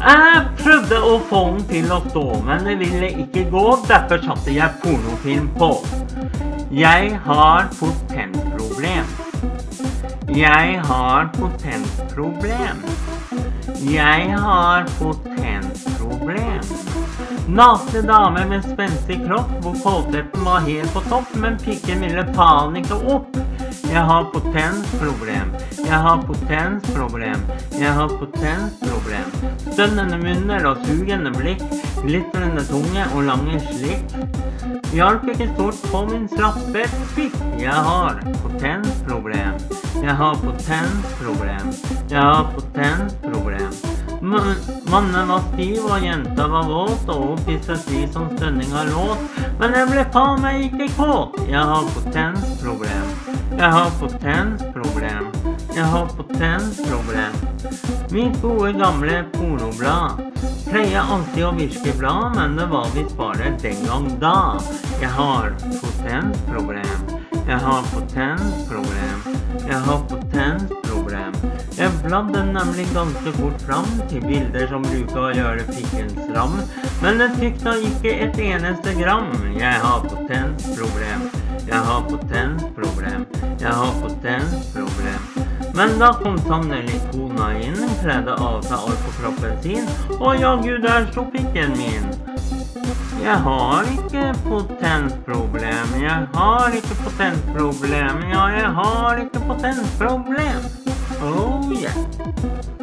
Jeg prøvde å få den til å stå, men det ville ikke gå. Derfor satte jeg pornofilm på. Jeg har potensproblem. Jeg har potensproblem. Jeg har potensproblem. Nakne damer med spenstig kropp hvor voldtekten var helt på topp, men pikken ville faen ikke opp. Jeg har potensproblem. Jeg har potensproblem. Jeg har potensproblem. Stønnende munner og sugende blikk, glitrende tunge og lange slikk. Hjalp ikke stort på min slappe pikk. Jeg har potensproblem. Jeg har potensproblem. Jeg har potensproblem. Mannen var stiv, og jenta var våt, og hun pisset i som stønninga låt. Men jeg ble faen meg ikke kåt. Jeg har potensproblem. Jeg har potensproblem. Jeg har potensproblem. Mitt gode, gamle pornoblad pleier alltid å virke bra, men det var visst bare den gang da. Jeg har potensproblem. Jeg har potensproblem. Jeg har potensproblem. Jeg bladde nemlig ganske fort fram til bilder som bruker å gjøre pikken stram, men det fikk da ikke et eneste gram. Jeg har potensproblem. Jeg har potensproblem. Jeg har potensproblem. Men da kom sannelig kona inn, kledde av seg alt på kroppen sin, og jaggu der sto pikken min. Jeg har ikke potensproblem, jeg har ikke potensproblem, ja, jeg har ikke potensproblem. Oh yeah.